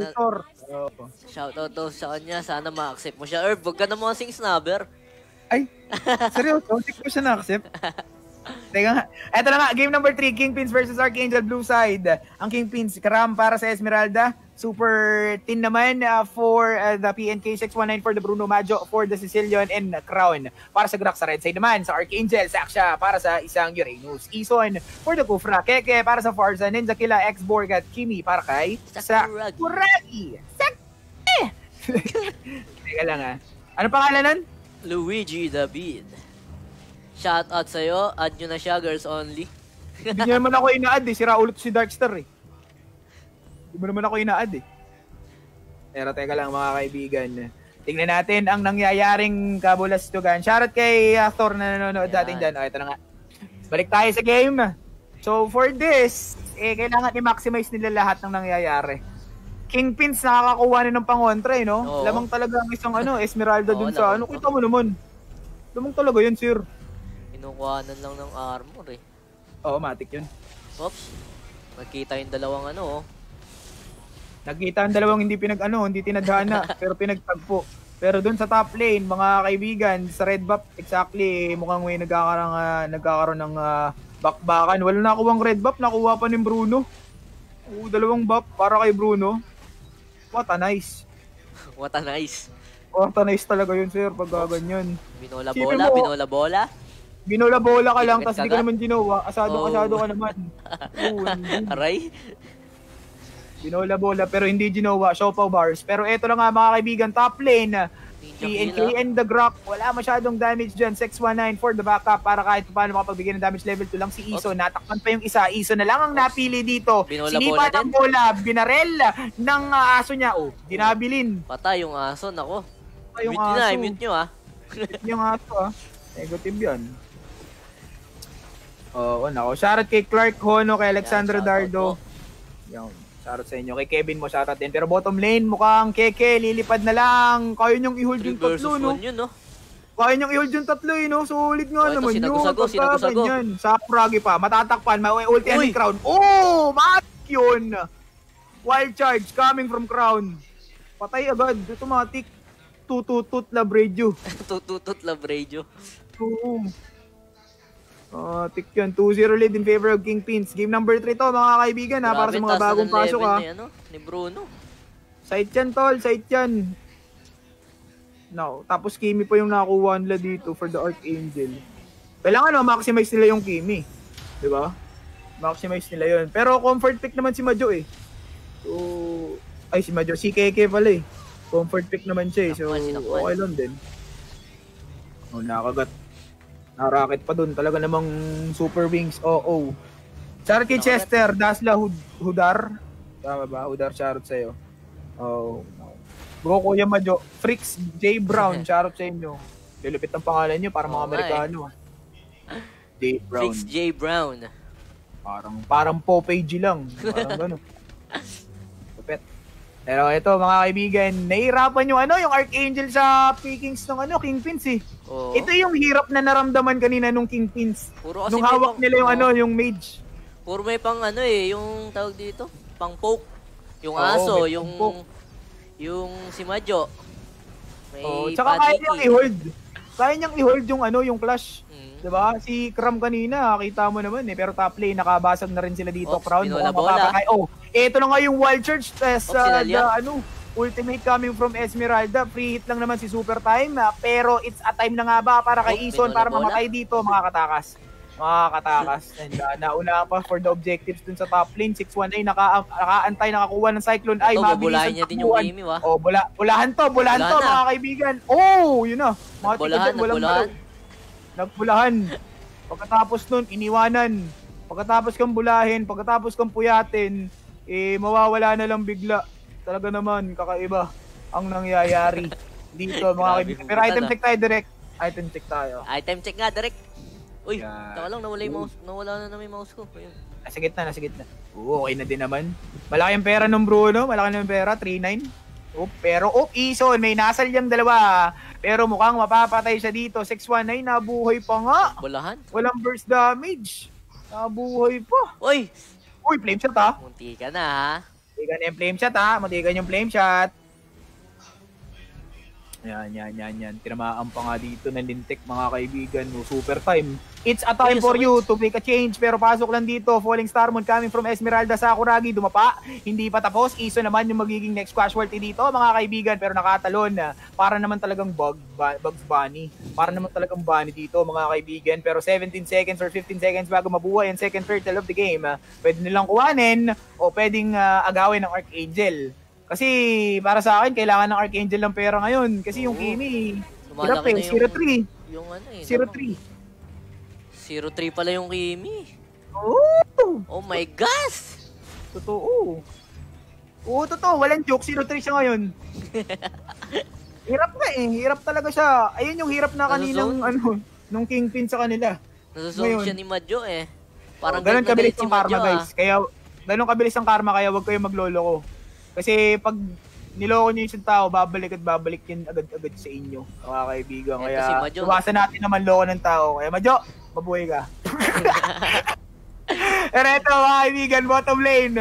Traitor. Oh. Shoutout daw sa kanya. Sana ma-accept mo siya. Herb, huwag ka na mga sing snubber. Ay, seryoso? Hindi ko siya na-accept. Teka nga. Eto na nga, game number 3, Kingpins versus Archangel Blue Side. Ang Kingpins, karam para sa Esmeralda. Super tin naman uh, for uh, the PNK 619 for the Bruno Maggio for the Sicilian and Crown. Para sa Grak sa red side naman, sa Archangel, Saksha para sa isang Uranus. Ison for the Kufra. Keke para sa Farza. Ninja Killa, X-Borg at Kimi para kay Sakuragi. Sakuragi. Sak... Teka lang ah. Ano pangalan nun? Luigi David. Shoutout sa'yo. Add nyo na siya, girls only. Hindi naman ako ina-add eh. Sira ulit si Darkstar eh. Hindi mo naman ako ina-add eh. Pero teka lang mga kaibigan. Tingnan natin ang nangyayaring kabulastugan. Shoutout kay uh, Thor na nanonood Yan. natin dyan. O, ito na nga. Balik tayo sa game. So for this, eh, kailangan i-maximize nila lahat ng nangyayari. Kingpins nakakakuha na ng pangontra eh, no? Oo. Lamang talaga ang isang ano, Esmeralda Oo, dun sa ano. lamang. Kita mo naman. Lamang talaga yun, sir. Kinukuhanan lang ng armor eh. Oo, matik yun. Oops. Nakita yung dalawang ano oh. Nagkita ang dalawang hindi pinag ano, hindi tinadhana, pero pinagtagpo. Pero doon sa top lane, mga kaibigan, sa red buff, exactly, mukhang may nagkakaroon, ah, nagkakaroon ng ah, bakbakan. Wala nakuha red buff, nakuha pa ni Bruno. Oo, dalawang buff para kay Bruno. What a nice. What a nice. What a nice talaga yun, sir, pag ah, ganyan. Binola bola, mo- binola bola. Binola-bola ka lang, tapos di ka naman ginawa. Asado, asado ka naman. Oo. Aray. Binola-bola, pero hindi ginawa. Siopaw bars. Pero eto na nga mga kaibigan, top lane. Killa. and the Grok, wala masyadong damage dyan. 619 for the backup para kahit paano makapagbigay ng damage level 2 lang si Iso. Natakpan pa yung isa. Iso na lang ang napili dito. Binola Sinipa bola ng bola, binarel ng uh, aso niya. Oh, dinabilin. Patay yung aso, nako. Pa yung Mute nyo na, aso. mute nyo ah. yung aso ah. Negative yan. Oo, oh, nako. Shoutout kay Clark Hono, kay Alexandra shoutout Dardo. Yan. Shoutout sa inyo. Kay Kevin mo, shoutout din. Pero bottom lane, mukhang keke, lilipad na lang. Kaya niyong i-hold 3 yung tatlo, no? 1 yun, no? Kaya niyang i-hold yung tatlo, eh, no? Solid nga Oh, naman yun. sinagusago, sinagusago. ganyan. Sa Prague pa, matatakpan, may ulti ni Crown. Oh, mat yun! Wild charge coming from Crown. Patay agad. Automatic. Tututut labredio. Tututot love radio. Oo. Ah, tik yun. 2-0 lead in favor of Kingpins. Game number 3 to, mga kaibigan, ha, para sa mga bagong ng pasok, ha. Ni, ano, ni Bruno. Site yan, tol. Site yan. No. Tapos Kimi pa yung nakuha nila dito for the Archangel. Kailangan no, maximize nila yung Kimi. Di ba? Maximize nila yun. Pero comfort pick naman si Majo eh. So, ay si Majo. Si Keke pala eh. Comfort pick naman siya eh. So, okay lang din. Oh, nakagat. Naraket pa dun. Talaga namang super wings. Oo. Oh, oh. Charot kay. Chester. Dasla Hud Hudar. Tama ba? Hudar, charot sa'yo. Oh. Bro, Kuya Majo. Fricks J. Brown. charot sa inyo. Lilipit ang pangalan nyo para mga Oo nga Amerikano. ah. J. Brown. Fix J. Brown. Parang parang Popeye G lang. Parang gano'n. Lupit. Pero ito mga kaibigan, nahihirapan yung ano, yung Archangel sa pickings ng ano, Kingpins eh. Oo. Ito yung hirap na naramdaman kanina nung Kingpins. Puro Nung hawak pang- nila yung oo. ano, yung mage. Puro may pang ano eh, yung tawag dito, pang poke. Yung Oo, aso, yung pang-poke. yung si Majo. May Oh, tsaka kaya niyang i-hold. Kaya niyang i-hold yung ano, yung clash. Mm. 'Di ba? Si Kram kanina, kita mo naman eh, pero top lane nakabasag na rin sila dito, Oops, Crown. bola. mapapatay. Oh, ito na nga yung Wild Charge test Oops, uh, the, ano, ultimate coming from Esmeralda. Free hit lang naman si Super Time, ah, pero it's a time na nga ba para kay Oh, Ison para mamatay dito, mga katakas. Mga katakas. And uh, nauna pa for the objectives dun sa top lane. 6-1 ay naka, nakaantay, nakakuha ng Cyclone Eye. Ito, mabilis niya din yung takbuhan. Kimi, wa. Oh, bula, bulahan to, bulahan, Bulahan to, na. mga kaibigan. Oh, yun na. Mga nagbulahan. balaw. Nagbulahan. Pagkatapos nun, iniwanan. Pagkatapos kang bulahin, pagkatapos kang puyatin, eh, mawawala na lang bigla. Talaga naman, kakaiba ang nangyayari dito, mga kaibigan. Pero item check tayo direct. Item check tayo. Item check nga, direct. Uy, Yan. taka lang, nawala yung mouse. Nawala na naman yung mouse ko. Ayun. Nasa gitna, nasa gitna. Oo, okay na din naman. Malaki ang pera ng Bruno, malaki yung pera, 3-9. Oh, pero, oh, Ison, may nasal yung dalawa. Pero mukhang mapapatay siya dito. 619, nabuhay pa nga. Bulahan. Walang burst damage. Nabuhay pa. Uy, Uy, flame shot ha. munti ka na ha. Matigan yung flame shot ha. Matigan yung flame shot. Yan, yan, yan, yan. Tinamaan pa nga dito ng lintik mga kaibigan. No, super time. It's a time for you to make a change. Pero pasok lang dito. Falling Starmon coming from Esmeralda Sakuragi. Dumapa. Hindi pa tapos. Iso naman yung magiging next casualty dito mga kaibigan. Pero nakatalon na. Para naman talagang bug, Bugs Bunny. Para naman talagang bunny dito mga kaibigan. Pero 17 seconds or 15 seconds bago mabuhay ang second turtle of the game. Pwede nilang kuhanin o pwedeng ah, agawin ng Archangel. Kasi para sa akin, kailangan ng Archangel ng pera ngayon. Kasi yung. Kimi, hirap eh, na yung- 0-3. Yung ano eh. 0-3. 0-3 pala yung Kimi. Oo! Oh my gosh! Totoo. Oo, totoo. Walang joke. 0-3 siya ngayon. hirap nga eh. Hirap talaga siya. Ayun yung hirap na kaninang, ano, nung kingpin sa kanila. Nasusong siya ni Madjo eh. Parang ganun galit na kabilis ang karma, guys. ah. Kaya, ganun kabilis ang karma, kaya wag kayo maglolo ko. Kasi pag niloko niyo yung tao, babalik at babalik yun agad-agad sa inyo, mga kaibigan. Eh, Kaya, iwasan natin naman loko ng tao. Kaya, Madjo, mabuhay ka. Pero ito, mga kaibigan, bottom lane.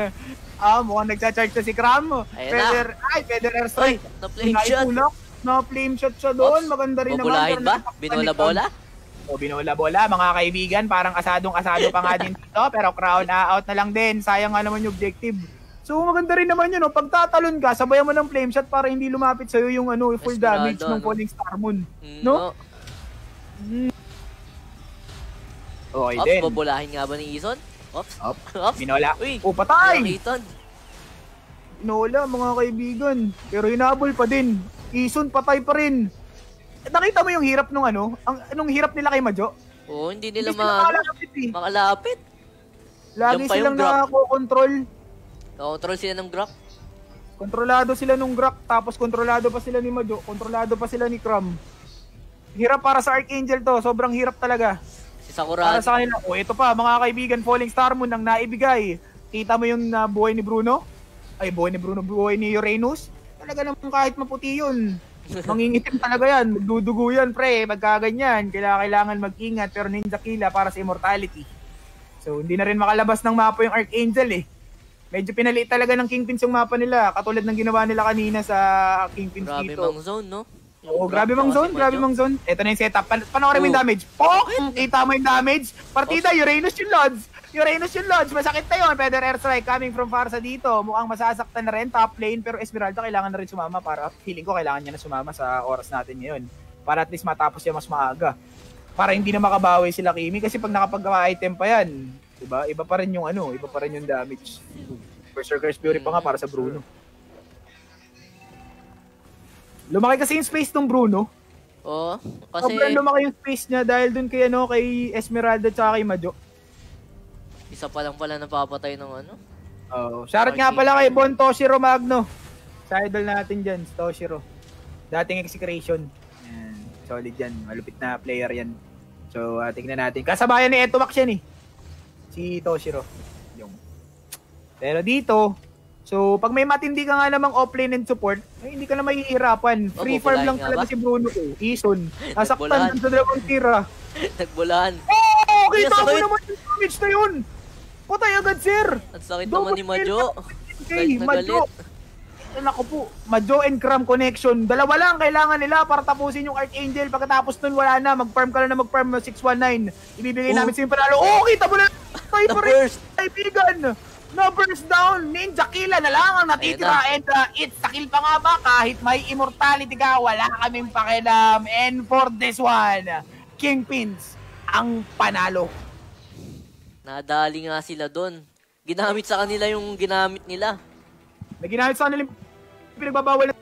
Ah, mukhang nagcha-charge na si. Ayan Feather, ay, Feather Airstrike. na-flame shot. Naipulak. Na-flame shot siya doon. Maganda rin naman. Bubulahin ba? natakpan ni Binola-bola? o binola-bola, mga kaibigan. Parang asadong-asado pa nga din dito. Pero crown ah, out na lang din. Sayang nga naman yung objective. So maganda rin naman yun. No? Pag tatalon ka, sabayan mo ng flame shot para hindi lumapit sa'yo yung ano, full Esmeralda, damage ng no? Falling Star Moon. Mm, No? no? Okay Ops, din. bubulahin nga ba ni Ison? Ops. Op, Ops. Binola. Uy, O, patay! Nakiton. Binola, mga kaibigan. Pero hinabol pa din. Ison, patay pa rin. Nakita mo yung hirap nung ano? Ang, anong hirap nila kay Majo? Oo, hindi nila Hindi ma... makalapit eh. Makalapit. Lagi silang grab. Nakakontrol. Control sila ng Grok. Kontrolado sila nung Grak, tapos kontrolado pa sila ni Majo, kontrolado pa sila ni Crum. Hirap para sa Archangel to, sobrang hirap talaga. Si Para Sakuragi. sa kanila, oh ito pa, mga kaibigan, Falling Star Moon ang naibigay. Kita mo yung uh, buhay ni Bruno? Ay, buhay ni Bruno, buhay ni Uranus? Talaga naman kahit maputi yun. Mangingitim talaga yan, magdudugo yan, pre, magkaganyan. Kailangan, kailangan mag-ingat, pero ninja killa para sa immortality. So, hindi na rin makalabas ng mapa yung Archangel eh. Medyo pinaliit talaga ng Kingpins yung mapa nila, katulad ng ginawa nila kanina sa Kingpins Grabe dito. mang zone, no? Oo, Yung grabe mang zone, grabe mang zone. Ito na yung setup. Pan panoorin mo yung Oo. damage. Pok! Kita mo yung damage. Partida, Uranus yung Lodge. Uranus yung Lodge. Masakit na yun. Feather Airstrike coming from Farsa dito. Mukhang masasaktan na rin. Top lane. Pero Esmeralda kailangan na rin sumama para feeling ko kailangan niya na sumama sa oras natin ngayon. Para at least matapos siya mas maaga. Para hindi na makabawi sila Kimi. Kasi pag nakapag-item pa yan, diba? Iba pa rin yung ano, iba pa rin yung damage. Berserker's Fury pa nga para sa Bruno. Lumaki kasi yung space ng Bruno. Oo, kasi... Sobrang lumaki yung space niya dahil dun kay ano kay Esmeralda at kay Majo. Isa pa lang pala napapatay ng ano. Oh, shoutout nga pala kay Bon Toshiro Magno. Sa idol natin diyan, Toshiro. Dating execration. Solid yan, malupit na player yan. So, uh, tingnan natin. Kasabayan ni Etomax yan eh. Si Toshiro. Yung. Pero dito, so pag may matindi ka nga namang offlane and support, ay, hindi ka na mahihirapan. Oh, Free farm bubulahin lang talaga ba? si Bruno ko. Ison. Nasaktan sa dalawang tira. Nagbulaan. Oh, Ay, kita sakit. naman yung damage na yun. Patay agad, sir. Ang sakit naman ni Madjo. Okay, Galit na Madjo. galit. Eh, Naku po, Madjo and Cram connection. Dalawa lang kailangan nila para tapusin yung Archangel. Pagkatapos nun, wala na. Mag-farm ka na na mag-farm 619. Ibibigay Oh. namin sa panalo. Oh, kita mo na. Tay pa rin, kaibigan. Na-burst down. Ninja killa na lang ang natitira. And uh, it's kill pa nga ba? Kahit may immortality ka, wala kaming pakialam. And for this one, Kingpins ang panalo. Nadali nga sila doon. Ginamit sa kanila yung ginamit nila. Na ginamit sa kanila pinagbabawal